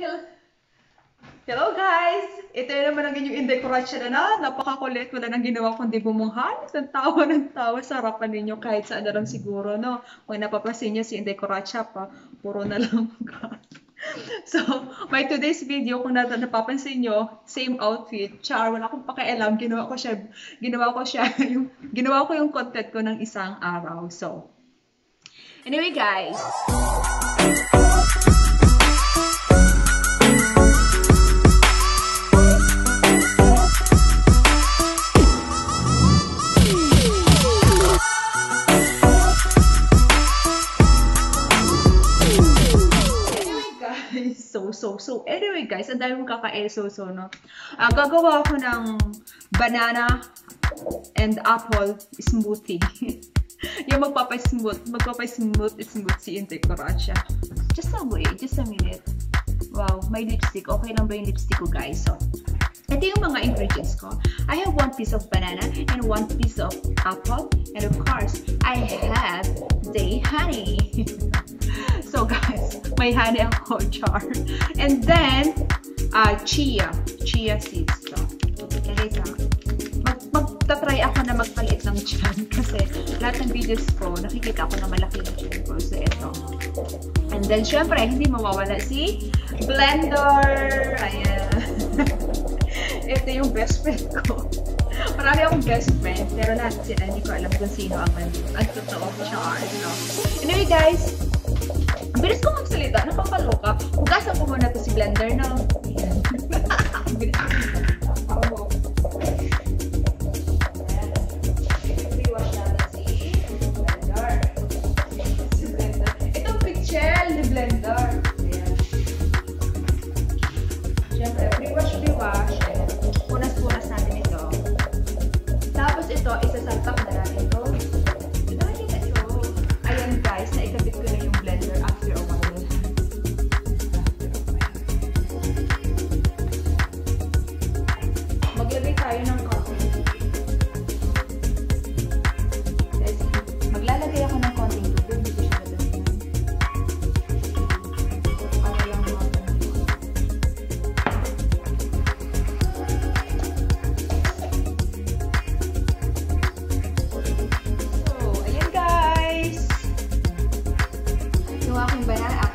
Hello. Hello guys! Ito na naman ang inyong indekorasyon na na. Napakakulit. Wala nang ginawa kundi bumunghan. Ng tawa ng tawa sa harapan ninyo kahit saan na lang siguro, no? Kung napapasin nyo si Indekoratsya pa, puro na lang. So, my today's video, kung nat napapansin nyo, same outfit, char, wala akong pakialam, ginawa ko siya, ginawa ko siya, yung, ginawa ko yung content ko ng isang araw. So, anyway guys, so, so. Anyway, guys, ang dami mong kaka-eso, so, no? Uh, gagawa ako ng banana and apple smoothie. yung magpapasmooth, magpapasmooth, smooth si Inte Coracha. Just a wait, just a minute. Wow, my lipstick. Okay lang ba yung lipstick ko, guys? So, ito yung mga ingredients ko. I have one piece of banana and one piece of apple. And of course, I have the honey. so guys, may honey ako jar. And then, uh, chia. Chia seeds. So, ganito. Mag magta-try ako na magpalit ng tiyan kasi lahat ng videos ko, nakikita ko na malaki yung tiyan ko. So, ito. And then, syempre, hindi mawawala si blender. Ayan. ito yung best friend ko. Marami akong best friend, pero lahat sila hindi ko alam kung sino ang ang totoo char. No? Anyway guys, ang bilis ko magsalita, nakakaloka. Hugasan ko muna to si Blender, no? Yung aking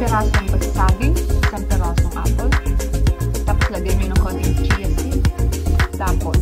pirasong basaging, isang pirasong apple. Tapos lagyan nyo ng konting chia seeds. Tapos,